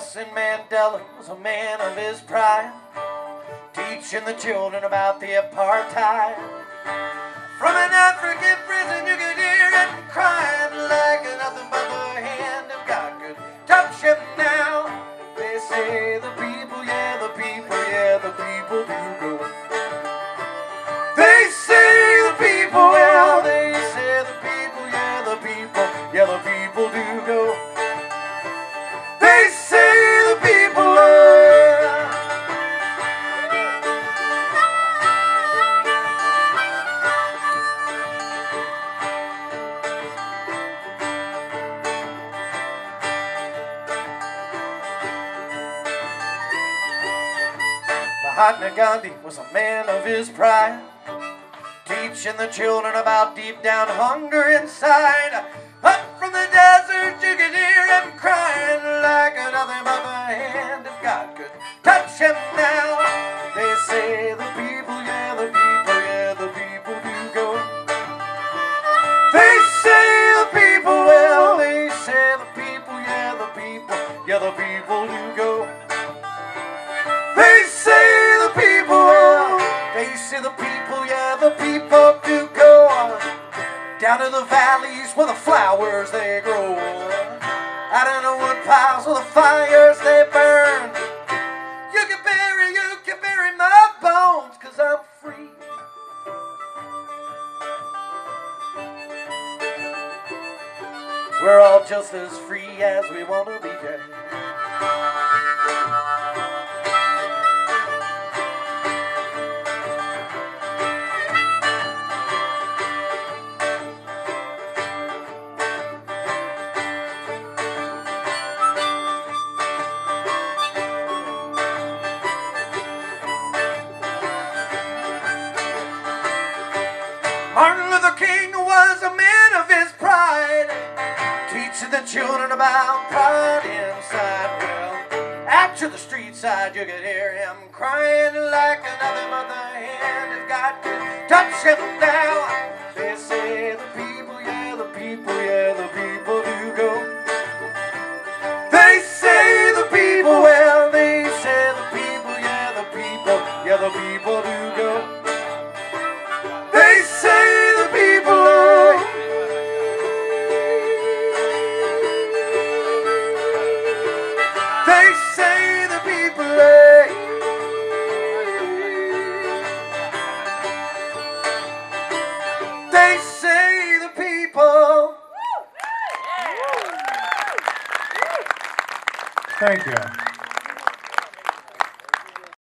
Mandela was a man of his pride, teaching the children about the apartheid. From an African prison, you could hear him crying like nothing but the hand of God could touch him now. They say the people, yeah, the people, yeah, the people do Mahatma Gandhi was a man of his pride, teaching the children about deep down hunger inside. Up from the desert, you could hear him crying like but the hand of God could touch him now. They say the people, yeah, the people, yeah, the people do go. They say the people, well, they say the people, yeah, the people, yeah, the people the people, yeah, the people do go down to the valleys where the flowers they grow, out in the wood piles where the fires they burn. You can bury, you can bury my bones, cause I'm free. We're all just as free as we want to be, yeah. Martin Luther King was a man of his pride, teaching the children about pride inside. Well, out to the street side, you could hear him crying like another mother hand of God could touch him now. They say the people. Thank you.